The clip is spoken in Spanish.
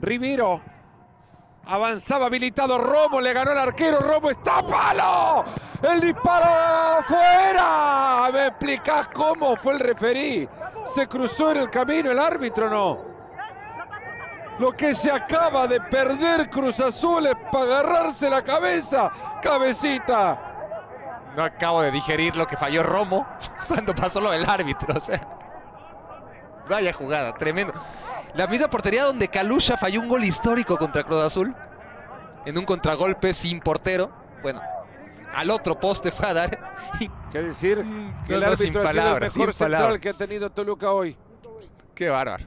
Rivero. Avanzaba habilitado Romo, le ganó el arquero, Romo está palo. El disparo afuera. ¿Me explicás cómo fue el referí? ¿Se cruzó en el camino el árbitro no? Lo que se acaba de perder Cruz Azul es para agarrarse la cabeza. Cabecita. No acabo de digerir lo que falló Romo cuando pasó lo del árbitro. Vaya jugada, tremendo. La misma portería donde Calusha falló un gol histórico contra Cruz Azul. En un contragolpe sin portero. Bueno, al otro poste fue a dar. ¿Qué decir? Que No, el no, sin sido el palabras, mejor sin central palabras. que ha tenido Toluca hoy. Qué bárbaro.